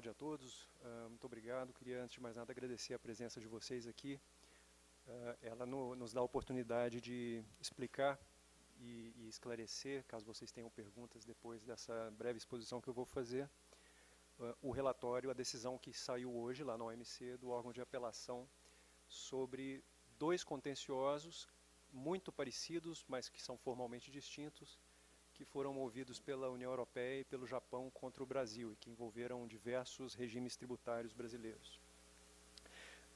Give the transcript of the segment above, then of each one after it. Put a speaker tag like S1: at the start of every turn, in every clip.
S1: tarde a todos. Uh, muito obrigado. Queria, antes de mais nada, agradecer a presença de vocês aqui. Uh, ela no, nos dá a oportunidade de explicar e, e, esclarecer, caso vocês tenham perguntas depois dessa breve exposição que eu vou fazer, uh, o relatório, a decisão que saiu hoje lá na OMC do órgão de apelação sobre dois contenciosos muito parecidos, mas que são formalmente distintos, que foram movidos pela União Europeia e pelo Japão contra o Brasil e que envolveram diversos regimes tributários brasileiros.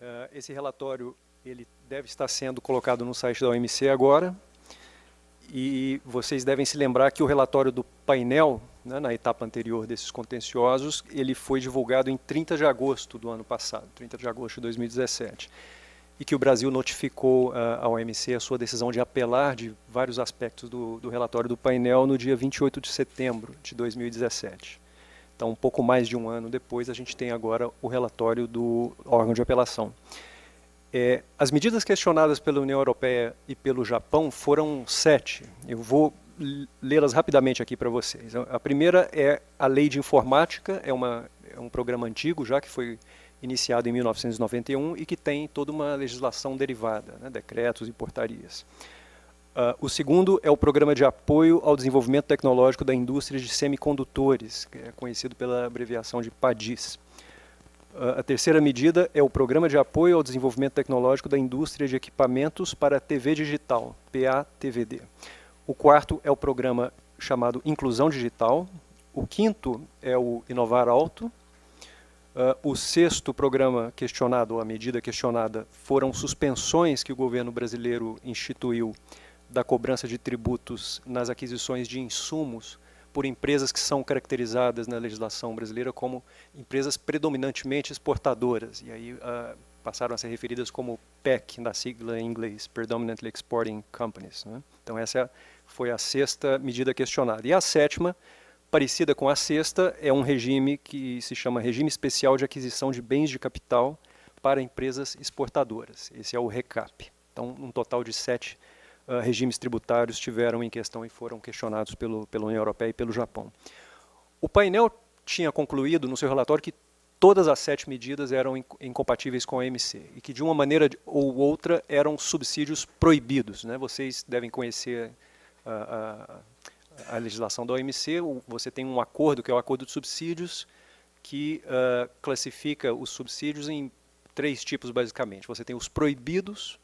S1: Uh, esse relatório ele deve estar sendo colocado no site da OMC agora e vocês devem se lembrar que o relatório do painel, né, na etapa anterior desses contenciosos, ele foi divulgado em 30 de agosto do ano passado, 30 de agosto de 2017 e que o Brasil notificou à OMC a sua decisão de apelar de vários aspectos do, do, relatório do painel no dia 28 de setembro de 2017. Então, um pouco mais de um ano depois, a gente tem agora o relatório do órgão de apelação. É, as medidas questionadas pela União Europeia e pelo Japão foram sete. Eu vou lê-las rapidamente aqui para vocês. A primeira é a Lei de Informática, é, uma, é um programa antigo já que foi iniciado em 1991 e que tem toda uma legislação derivada, né, decretos e portarias. Uh, o segundo é o Programa de Apoio ao Desenvolvimento Tecnológico da Indústria de Semicondutores, que é conhecido pela abreviação de PADIS. Uh, a terceira medida é o Programa de Apoio ao Desenvolvimento Tecnológico da Indústria de Equipamentos para TV Digital, PATVD. O quarto é o programa chamado Inclusão Digital. O quinto é o Inovar Alto, Uh, o sexto programa questionado, ou a medida questionada, foram suspensões que o governo brasileiro instituiu da cobrança de tributos nas aquisições de insumos por empresas que são caracterizadas na legislação brasileira como empresas predominantemente exportadoras. E aí uh, passaram a ser referidas como PEC, na sigla em inglês, Predominantly Exporting Companies. Né? Então essa foi a sexta medida questionada. E a sétima parecida com a sexta, é um regime que se chama Regime Especial de Aquisição de Bens de Capital para Empresas Exportadoras. Esse é o RECAP. Então, um total de sete uh, regimes tributários tiveram em questão e foram questionados pelo, pela União Europeia e pelo Japão. O painel tinha concluído no seu relatório que todas as sete medidas eram incompatíveis com a OMC e que, de uma maneira ou outra, eram subsídios proibidos. Né? Vocês devem conhecer uh, uh, a legislação da OMC, você tem um acordo, que é o acordo de subsídios, que uh, classifica os subsídios em três tipos, basicamente. Você tem os proibidos,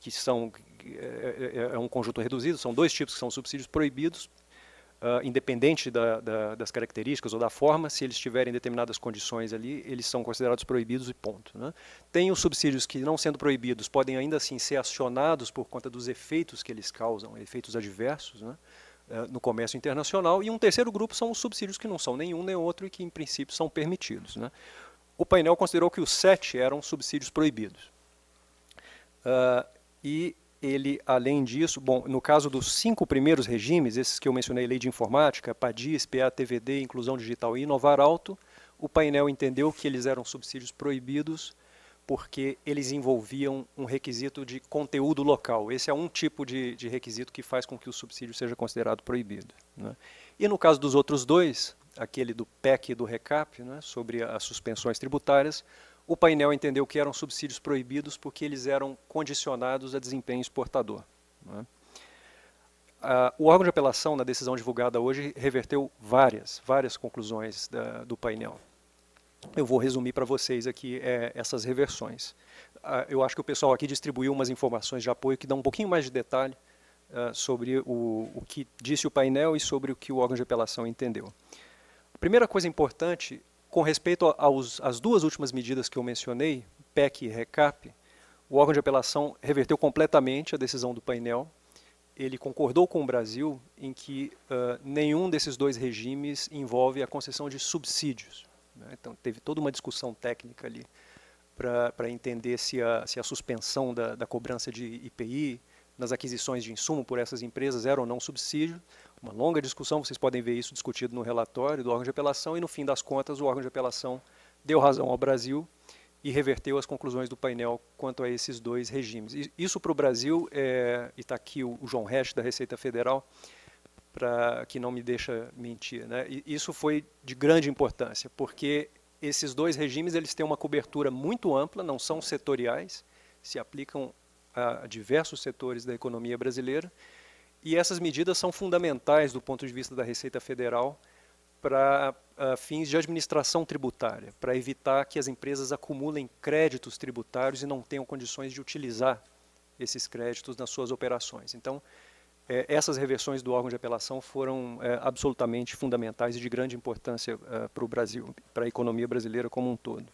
S1: que são é, é, é um conjunto reduzido, são dois tipos que são subsídios proibidos, uh, independente da, da, das características ou da forma, se eles tiverem determinadas condições ali, eles são considerados proibidos e ponto. Né? Tem os subsídios que, não sendo proibidos, podem ainda assim ser acionados por conta dos efeitos que eles causam, efeitos adversos, né? Eh, no comércio internacional, e um terceiro grupo são os subsídios que não são nenhum nem outro e que, em princípio, são permitidos. Né? O painel considerou que os sete eram subsídios proibidos. Uh, e ele, além disso, bom, no caso dos cinco primeiros regimes, esses que eu mencionei, Lei de Informática, PADIS, PATVD, Inclusão Digital e Inovar Alto, o painel entendeu que eles eram subsídios proibidos porque eles envolviam um requisito de conteúdo local. Esse é um tipo de, de requisito que faz com que o subsídio seja considerado proibido. Né? E no caso dos outros dois, aquele do PEC e do RECAP, né, sobre as suspensões tributárias, o painel entendeu que eram subsídios proibidos porque eles eram condicionados a desempenho exportador. Né? o órgão de apelação, na decisão divulgada hoje, reverteu várias, várias conclusões da, do painel eu vou resumir para vocês aqui é, essas reversões. Uh, eu acho que o pessoal aqui distribuiu umas informações de apoio que dão um pouquinho mais de detalhe uh, sobre o, o, que disse o painel e sobre o que o órgão de apelação entendeu. A primeira coisa importante, com respeito aos, às duas últimas medidas que eu mencionei, PEC e RECAP, o órgão de apelação reverteu completamente a decisão do painel. Ele concordou com o Brasil em que uh, nenhum desses dois regimes envolve a concessão de subsídios. Né? Então, teve toda uma discussão técnica ali para entender se a, se a suspensão da, da cobrança de IPI nas aquisições de insumo por essas empresas era ou não subsídio. Uma longa discussão, vocês podem ver isso discutido no relatório do órgão de apelação, e no fim das contas, o órgão de apelação deu razão ao Brasil e reverteu as conclusões do painel quanto a esses dois regimes. Isso para o Brasil, é, e está aqui o, o João Resch, da Receita Federal, para que não me deixa mentir. Né? E isso foi de grande importância, porque esses dois regimes eles têm uma cobertura muito ampla, não são setoriais, se aplicam a diversos setores da economia brasileira. E essas medidas são fundamentais do ponto de vista da Receita Federal para fins de administração tributária, para evitar que as empresas acumulem créditos tributários e não tenham condições de utilizar esses créditos nas suas operações. Então, é, essas reversões do órgão de apelação foram é, absolutamente fundamentais e de grande importância é, para o Brasil, para a economia brasileira como um todo.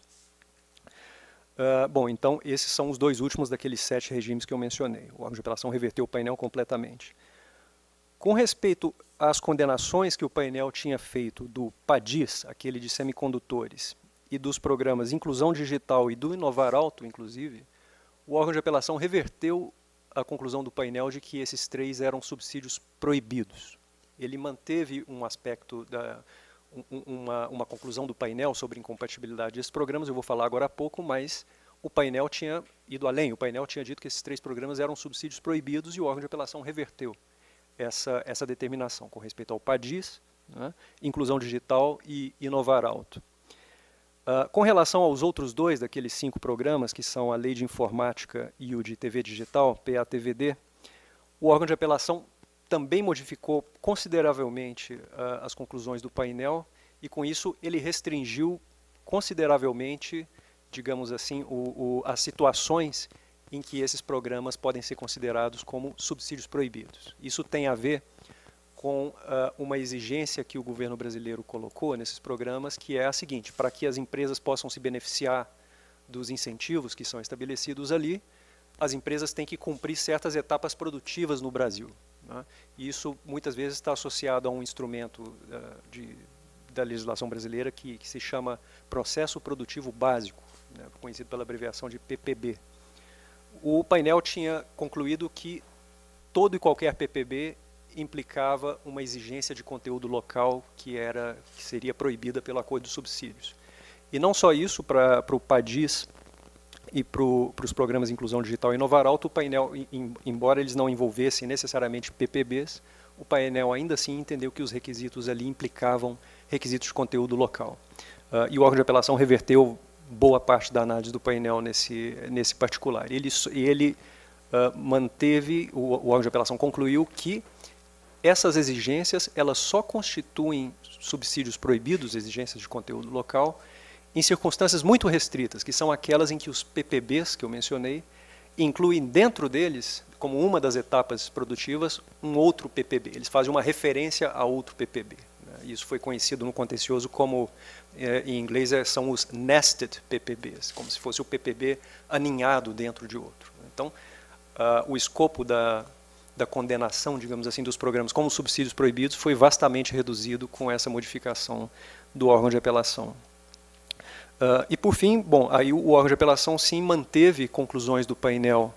S1: Uh, bom, então esses são os dois últimos daqueles sete regimes que eu mencionei. O órgão de apelação reverteu o painel completamente. Com respeito às condenações que o painel tinha feito do PADIS, aquele de semicondutores, e dos programas Inclusão Digital e do Inovar Alto, inclusive, o órgão de apelação reverteu a conclusão do painel de que esses três eram subsídios proibidos. Ele manteve um aspecto da uma, uma conclusão do painel sobre incompatibilidade desses programas, eu vou falar agora há pouco, mas o painel tinha ido além. O painel tinha dito que esses três programas eram subsídios proibidos e o órgão de apelação reverteu essa, essa determinação com respeito ao PADIS, né, inclusão digital e inovar alto. Uh, com relação aos outros dois daqueles cinco programas, que são a Lei de Informática e o de TV Digital, PATVD, o órgão de apelação também modificou consideravelmente uh, as conclusões do painel e, com isso, ele restringiu consideravelmente, digamos assim, o, o, as situações em que esses programas podem ser considerados como subsídios proibidos. Isso tem a ver com uh, uma exigência que o governo brasileiro colocou nesses programas, que é a seguinte: para que as empresas possam se beneficiar dos incentivos que são estabelecidos ali, as empresas têm que cumprir certas etapas produtivas no Brasil. Né? E isso muitas vezes está associado a um instrumento uh, de, da legislação brasileira que, que, se chama Processo Produtivo Básico, né, conhecido pela abreviação de PPB. O painel tinha concluído que todo e qualquer PPB implicava uma exigência de conteúdo local que era que seria proibida pelo acordo de subsídios. E não só isso, para o PADIS e para os programas de inclusão digital e Inovar Alto, o painel, em, embora eles não envolvessem necessariamente PPBs, o painel ainda assim entendeu que os requisitos ali implicavam requisitos de conteúdo local. Uh, e o órgão de apelação reverteu boa parte da análise do painel nesse, nesse particular. Ele, ele uh, manteve, o, o órgão de apelação concluiu que essas exigências elas só constituem subsídios proibidos, exigências de conteúdo local, em circunstâncias muito restritas, que são aquelas em que os PPBs que eu mencionei incluem dentro deles, como uma das etapas produtivas, um outro PPB. Eles fazem uma referência a outro PPB. Né? Isso foi conhecido no contencioso como, eh, em inglês, é, são os nested PPBs, como se fosse o PPB aninhado dentro de outro. Então, uh, o escopo da, da condenação, digamos assim, dos programas como subsídios proibidos foi vastamente reduzido com essa modificação do órgão de apelação. Uh, e por fim, bom, aí o órgão de apelação sim manteve conclusões do painel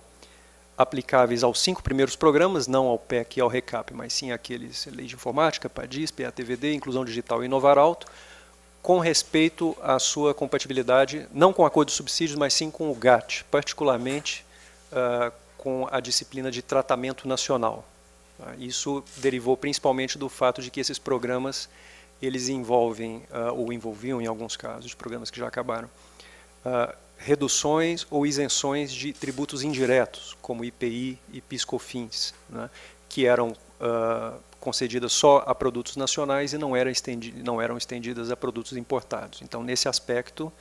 S1: aplicáveis aos cinco primeiros programas, não ao PEC e ao RECAP, mas sim aqueles Lei de Informática, PADIS, PATVD, Inclusão Digital e Inovar Alto, com respeito à sua compatibilidade, não com o acordo de subsídios, mas sim com o GATT, particularmente uh, com a disciplina de tratamento nacional. Tá? Isso derivou principalmente do fato de que esses programas eles envolvem, uh, ou envolviam em alguns casos, programas que já acabaram, uh, reduções ou isenções de tributos indiretos, como IPI e PIS/COFINS, né, que eram uh, concedidas só a produtos nacionais e não eram, estendi não eram estendidas a produtos importados. Então, nesse aspecto,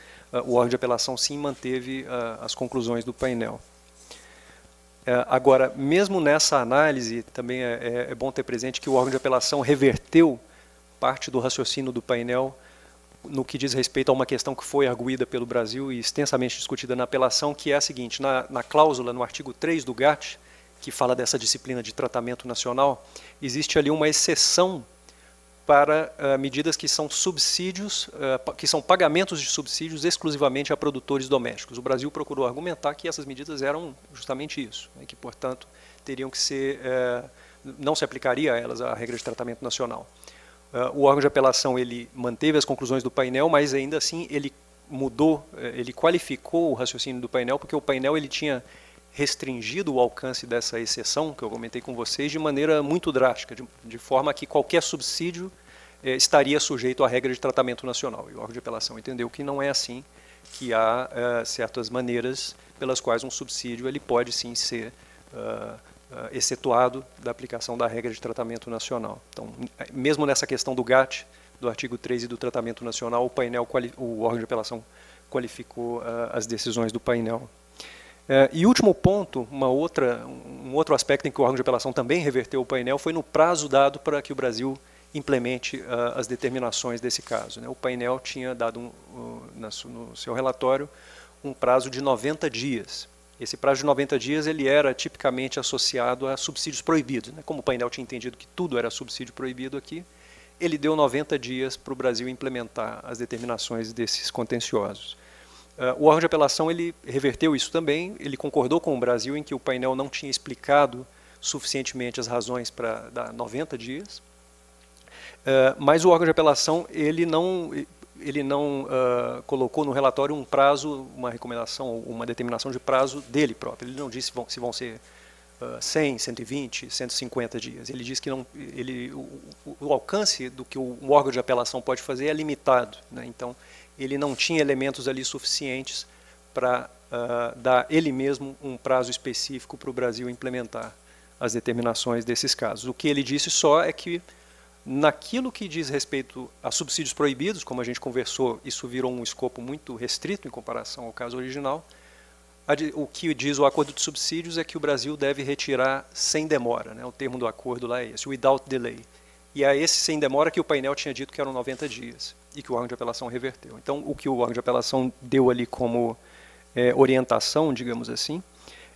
S1: o órgão de apelação sim manteve as conclusões do painel. É, agora, mesmo nessa análise, também é, é, é, bom ter presente que o órgão de apelação reverteu parte do raciocínio do painel no que diz respeito a uma questão que foi arguída pelo Brasil e extensamente discutida na apelação, que é a seguinte, na, na cláusula, no artigo 3 do GATT, que fala dessa disciplina de tratamento nacional, existe ali uma exceção para uh, medidas que são subsídios, uh, que são pagamentos de subsídios exclusivamente a produtores domésticos. O Brasil procurou argumentar que essas medidas eram justamente isso, né, que, portanto, teriam que ser, uh, não se aplicaria a elas a regra de tratamento nacional. o órgão de apelação ele manteve as conclusões do painel, mas ainda assim ele mudou, ele qualificou o raciocínio do painel, porque o painel ele tinha restringido o alcance dessa exceção que eu comentei com vocês de maneira muito drástica, de, de forma que qualquer subsídio é, estaria sujeito à regra de tratamento nacional. E o órgão de apelação entendeu que não é assim, que há é, certas maneiras pelas quais um subsídio ele pode sim ser uh, uh, excetuado da aplicação da regra de tratamento nacional. Então, mesmo nessa questão do GATT, do artigo 3 e do tratamento nacional, o painel, o órgão de apelação qualificou uh, as decisões do painel. Uh, e último ponto, uma outra, um outro aspecto em que o órgão de apelação também reverteu o painel foi no prazo dado para que o Brasil implemente uh, as determinações desse caso. Né? O painel tinha dado um, no seu relatório um prazo de 90 dias. Esse prazo de 90 dias ele era tipicamente associado a subsídios proibidos. Né? Como o painel tinha entendido que tudo era subsídio proibido aqui, ele deu 90 dias para o Brasil implementar as determinações desses contenciosos. Uh, o órgão de apelação ele reverteu isso também, ele concordou com o Brasil em que o painel não tinha explicado suficientemente as razões para dar 90 dias, uh, mas o órgão de apelação ele não, ele não uh, colocou no relatório um prazo, uma recomendação, uma determinação de prazo dele próprio. Ele não disse se vão, se vão ser uh, 100, 120, 150 dias. Ele diz que não, ele, o, o, alcance do que o, órgão de apelação pode fazer é limitado. Né? Então, ele não tinha elementos ali suficientes para uh, dar ele mesmo um prazo específico para o Brasil implementar as determinações desses casos. O que ele disse só é que Naquilo que diz respeito a subsídios proibidos, como a gente conversou, isso virou um escopo muito restrito em comparação ao caso original. O que diz o acordo de subsídios é que o Brasil deve retirar sem demora, né? o termo do acordo lá é esse, without delay. E é esse sem demora que o painel tinha dito que eram 90 dias e que o órgão de apelação reverteu. Então, o que o órgão de apelação deu ali como é, orientação, digamos assim,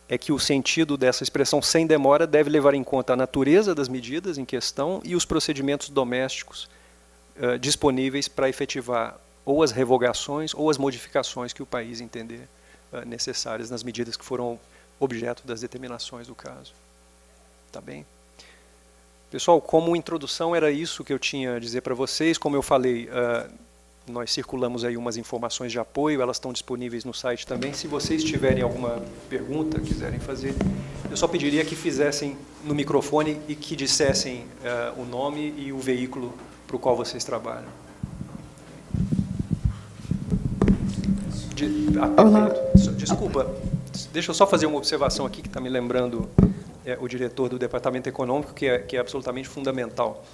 S1: é que o sentido dessa expressão sem demora deve levar em conta a natureza das medidas em questão e os procedimentos domésticos uh, disponíveis para efetivar ou as revogações ou as modificações que o país entender uh, necessárias nas medidas que foram objeto das determinações do caso. Tá bem? Pessoal, como introdução era isso que eu tinha a dizer para vocês. Como eu falei, uh, nós circulamos aí umas informações de apoio, elas estão disponíveis no site também. Se vocês tiverem alguma pergunta, quiserem fazer, eu só pediria que fizessem no microfone e que dissessem uh, o nome e o veículo para o qual vocês trabalham. De, ah, Desculpa, deixa eu só fazer uma observação aqui que está me lembrando é, o diretor do Departamento Econômico, que é, que é absolutamente fundamental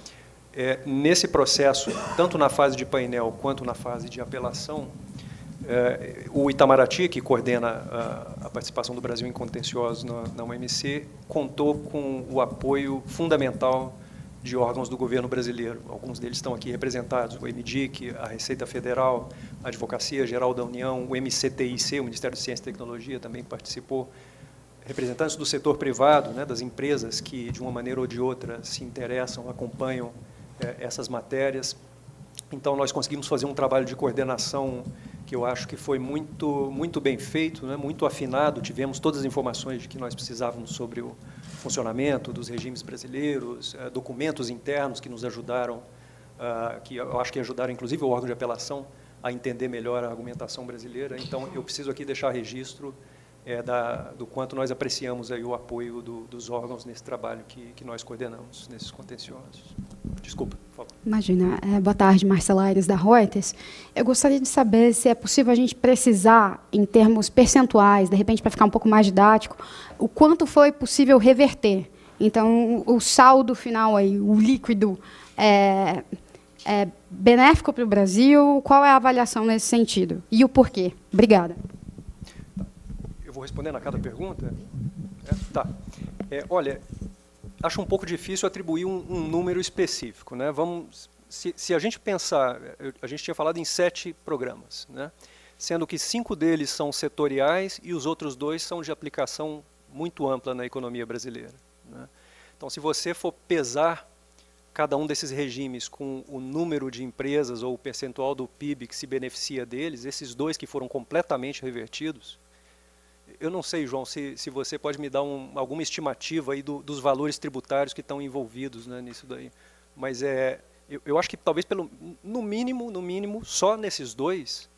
S1: é, nesse processo, tanto na fase de painel quanto na fase de apelação, é, o Itamaraty, que coordena a, a, participação do Brasil em contenciosos na, na contou com o apoio fundamental de órgãos do governo brasileiro. Alguns deles estão aqui representados, o MDIC, a Receita Federal, a Advocacia Geral da União, o MCTIC, o Ministério de Ciência e Tecnologia também participou, representantes do setor privado, né, das empresas que, de uma maneira ou de outra, se interessam, acompanham é, essas matérias. Então, nós conseguimos fazer um trabalho de coordenação que eu acho que foi muito, muito bem feito, né, muito afinado. Tivemos todas as informações de que nós precisávamos sobre o funcionamento dos regimes brasileiros, é, documentos internos que nos ajudaram, uh, que eu acho que ajudaram, inclusive, o órgão de apelação a entender melhor a argumentação brasileira. Então, eu preciso aqui deixar registro é, da, do quanto nós apreciamos aí o apoio do, dos órgãos nesse trabalho que, que nós coordenamos, nesses contenciosos. Desculpa, por favor.
S2: Imagina. É, boa tarde, Marcela Aires, da Reuters. Eu gostaria de saber se é possível a gente precisar, em termos percentuais, de repente, para ficar um pouco mais didático, o quanto foi possível reverter. Então, o saldo final, aí, o líquido, é, é benéfico para o Brasil? Qual é a avaliação nesse sentido? E o porquê? Obrigada.
S1: Eu vou respondendo a cada pergunta? É, tá. É, olha, acho um pouco difícil atribuir um, um número específico. Né? Vamos, se, se, a gente pensar, a gente tinha falado em sete programas, né? sendo que cinco deles são setoriais e os outros dois são de aplicação muito ampla na economia brasileira. Né? Então, se você for pesar cada um desses regimes com o número de empresas ou o percentual do PIB que se beneficia deles, esses dois que foram completamente revertidos, eu não sei, João, se, se você pode me dar um, alguma estimativa aí do, dos valores tributários que estão envolvidos né, nisso daí. Mas é, eu, eu, acho que talvez pelo, no mínimo, no mínimo, só nesses dois.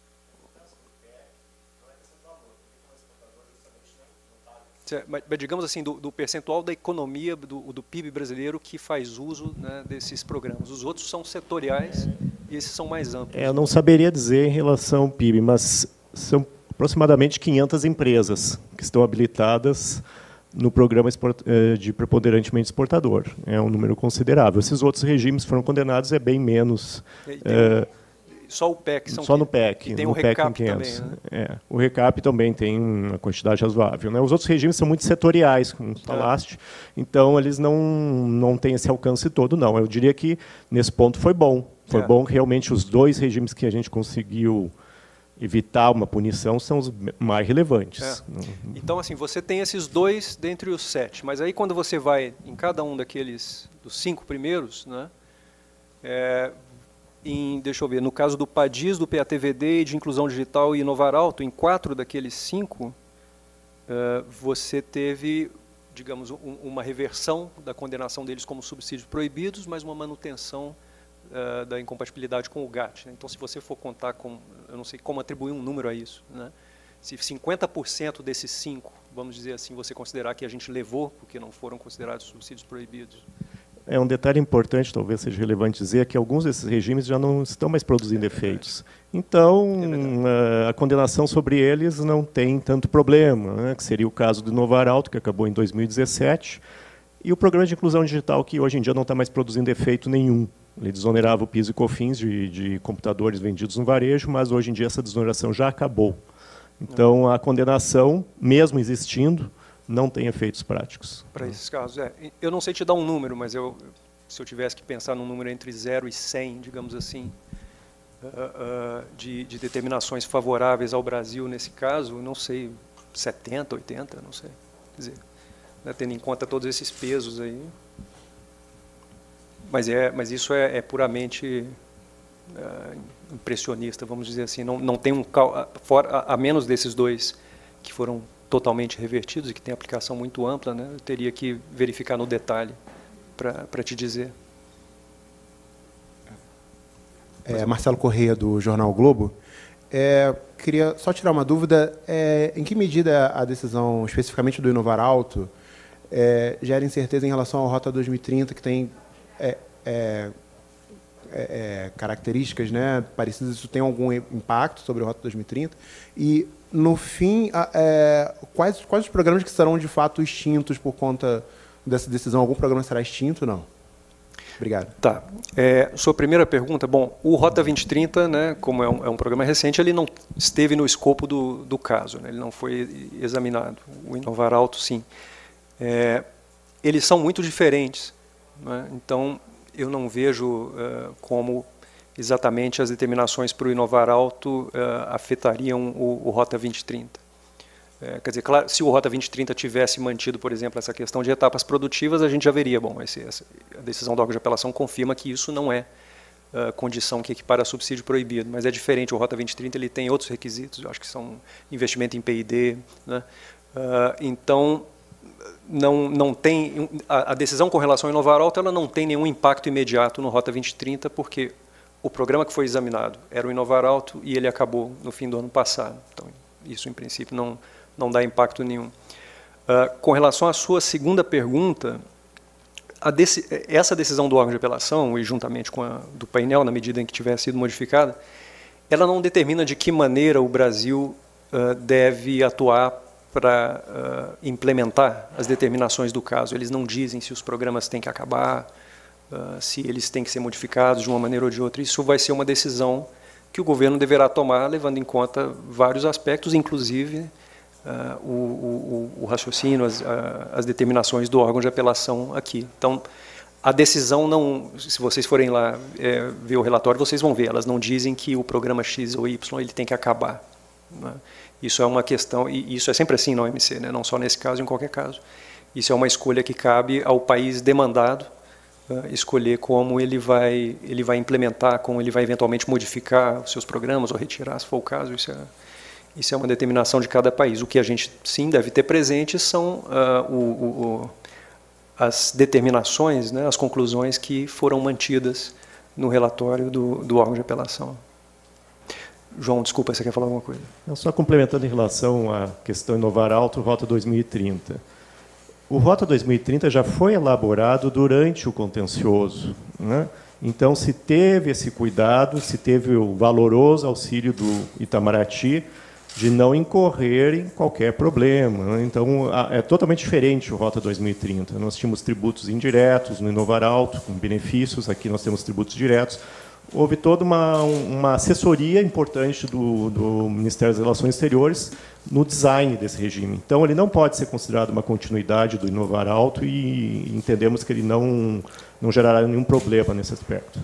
S1: Mas, mas, digamos assim, do, do, percentual da economia do, do PIB brasileiro que faz uso né, desses programas. Os outros são setoriais e esses são mais amplos.
S3: É, eu não saberia dizer em relação ao PIB, mas são aproximadamente 500 empresas que estão habilitadas no programa eh, de preponderantemente exportador. É um número considerável. Esses outros regimes foram condenados, é bem menos.
S1: É, só o PEC são
S3: Só no PEC.
S1: E tem
S3: no
S1: o RECAP também, né?
S3: é, O RECAP também tem uma quantidade razoável. Né? Os outros regimes são muito setoriais, como é. falaste, então eles não, não têm esse alcance todo, não. Eu diria que, nesse ponto, foi bom. Foi é. bom realmente os dois regimes que a gente conseguiu evitar uma punição são os mais relevantes. É.
S1: Então, assim, você tem esses dois dentre os sete, mas aí quando você vai em cada um daqueles, dos cinco primeiros, né, é, em, deixa eu ver, no caso do PADIS, do PATVD, de Inclusão Digital e Inovar Alto, em quatro daqueles cinco, uh, você teve, digamos, um, uma reversão da condenação deles como subsídios proibidos, mas uma manutenção uh, da incompatibilidade com o GATT. Né? Então, se você for contar com, eu não sei como atribuir um número a isso, né? se 50% desses cinco, vamos dizer assim, você considerar que a gente levou, porque não foram considerados subsídios proibidos,
S3: é um detalhe importante, talvez seja relevante dizer, é que alguns desses regimes já não estão mais produzindo é efeitos. Então, é a condenação sobre eles não tem tanto problema, né, que seria o caso do Novar Alto, que acabou em 2017, e o programa de inclusão digital, que hoje em dia não está mais produzindo efeito nenhum. Ele desonerava o PIS e COFINS de, de computadores vendidos no varejo, mas hoje em dia essa desoneração já acabou. Então, a condenação, mesmo existindo, não tem efeitos práticos.
S1: Para esses casos, é. Eu não sei te dar um número, mas eu, se eu tivesse que pensar num número entre 0 e 100, digamos assim, uh, uh, de, de, determinações favoráveis ao Brasil nesse caso, não sei, 70, 80, não sei. Quer dizer, né, tendo em conta todos esses pesos aí. Mas, é, mas isso é, é puramente uh, impressionista, vamos dizer assim. Não, não tem um... Fora, a, a menos desses dois que foram totalmente revertidos e que tem aplicação muito ampla, né? eu teria que verificar no detalhe para te dizer.
S4: É, Marcelo Correia, do Jornal Globo. É, queria só tirar uma dúvida. É, em que medida a decisão, especificamente do Inovar Alto, é, gera incerteza em relação à Rota 2030, que tem é, é, é, características né, parecidas? Isso tem algum impacto sobre a Rota 2030? E no fim, é, quais, quais os programas que serão de fato extintos por conta dessa decisão? Algum programa será extinto não? Obrigado.
S1: Tá. É, sua primeira pergunta, bom, o Rota 2030, né, como é um, é um programa recente, ele não esteve no escopo do, do caso, né, ele não foi examinado. O Inovar Alto, sim. É, eles são muito diferentes, né, então eu não vejo uh, como exatamente as determinações para o Inovar Alto uh, afetariam o, o, Rota 2030. É, quer dizer, claro, se o Rota 2030 tivesse mantido, por exemplo, essa questão de etapas produtivas, a gente já veria, bom, esse, essa, a decisão do órgão de apelação confirma que isso não é uh, condição que equipara a subsídio proibido, mas é diferente, o Rota 2030 ele tem outros requisitos, eu acho que são investimento em P&D, né? Então, não, não tem a, a, decisão com relação ao Inovar Alto ela não tem nenhum impacto imediato no Rota 2030, porque o programa que foi examinado era o Inovar Alto e ele acabou no fim do ano passado. Então, isso, em princípio, não, não dá impacto nenhum. Uh, com relação à sua segunda pergunta, deci essa decisão do órgão de apelação, e juntamente com a do painel, na medida em que tiver sido modificada, ela não determina de que maneira o Brasil uh, deve atuar para uh, implementar as determinações do caso. Eles não dizem se os programas têm que acabar, uh, se eles têm que ser modificados de uma maneira ou de outra. Isso vai ser uma decisão que o governo deverá tomar, levando em conta vários aspectos, inclusive uh, o, o, o, raciocínio, as, as, determinações do órgão de apelação aqui. Então, a decisão não, se vocês forem lá é, ver o relatório, vocês vão ver, elas não dizem que o programa X ou Y ele tem que acabar. Né? Isso é uma questão, e isso é sempre assim na OMC, né? não só nesse caso, em qualquer caso. Isso é uma escolha que cabe ao país demandado uh, escolher como ele vai, ele vai implementar, como ele vai eventualmente modificar os seus programas ou retirar, se for o caso. Isso é, isso é uma determinação de cada país. O que a gente sim deve ter presente são uh, o, o, as determinações, né, as conclusões que foram mantidas no relatório do, do órgão de apelação. João, desculpa, você quer falar alguma coisa?
S3: Não, só complementando em relação à questão Inovar Alto, Rota 2030. O Rota 2030 já foi elaborado durante o contencioso. Né? Então, se teve esse cuidado, se teve o valoroso auxílio do Itamaraty de não incorrer em qualquer problema. Né? Então, é totalmente diferente o Rota 2030. Nós tínhamos tributos indiretos no Inovar Alto, com benefícios, aqui nós temos tributos diretos. Houve toda uma, uma assessoria importante do, do Ministério das Relações Exteriores no design desse regime. Então, ele não pode ser considerado uma continuidade do Inovar Alto e entendemos que ele não, não gerará nenhum problema nesse aspecto.